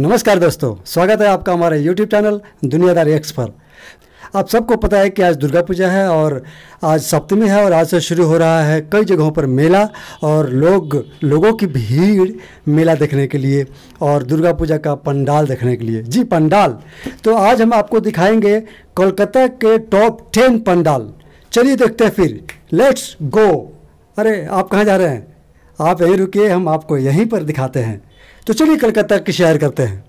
नमस्कार दोस्तों, स्वागत है आपका हमारे YouTube चैनल दुनियादारी एक्स पर आप सबको पता है कि आज दुर्गा पूजा है और आज सप्तमी है और आज से शुरू हो रहा है कई जगहों पर मेला और लोग, लोगों की भीड़ मेला देखने के लिए और दुर्गा पूजा का पंडाल देखने के लिए। जी, पंडाल। तो आज हम आपको दिखाएँगे कोलकाता के टॉप टेन पंडाल। चलिए देखते हैं फिर। लेट्स गो अरे, आप कहाँ जा रहे हैं? आप यहीं रुकिए, हम आपको यहीं पर दिखाते हैं। तो चलिए कलकत्ता की शेयर करते हैं।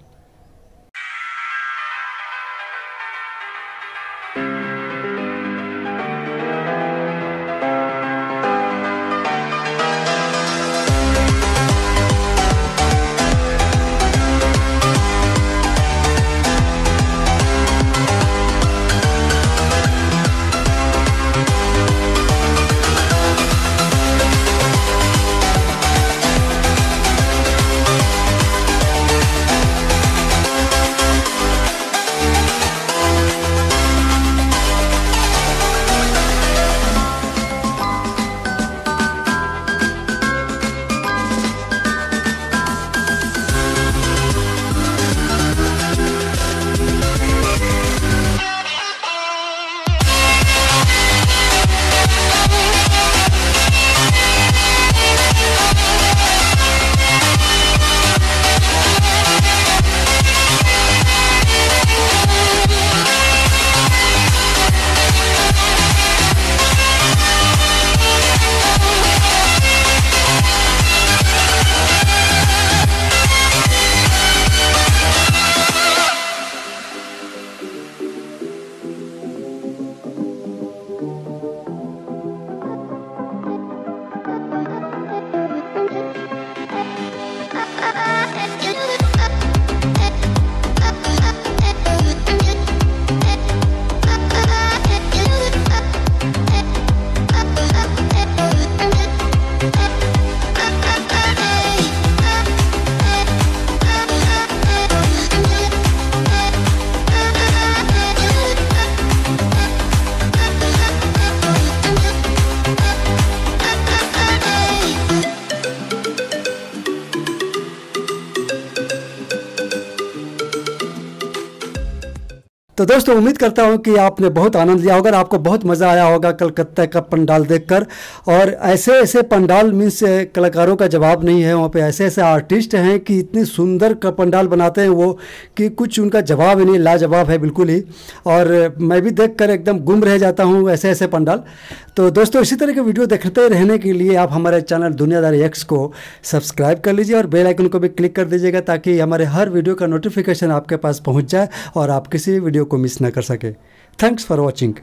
Yeah. तो दोस्तों, उम्मीद करता हूँ कि आपने बहुत आनंद लिया होगा आपको बहुत मज़ा आया होगा कलकत्ता का पंडाल देखकर। और ऐसे ऐसे पंडाल मीन्स कलाकारों का जवाब नहीं है वहाँ पे। ऐसे ऐसे आर्टिस्ट हैं कि इतनी सुंदर का पंडाल बनाते हैं वो कि कुछ उनका जवाब ही नहीं, लाजवाब है बिल्कुल ही। और मैं भी देख कर एकदम गुम रह जाता हूँ ऐसे ऐसे पंडाल। तो दोस्तों, इसी तरह के वीडियो देखते रहने के लिए आप हमारे चैनल दुनियादारी एक्स को सब्सक्राइब कर लीजिए और बेल आइकन को भी क्लिक कर दीजिएगा ताकि हमारे हर वीडियो का नोटिफिकेशन आपके पास पहुँच जाए और आप किसी भी वीडियो को मिस ना कर सके। Thanks for watching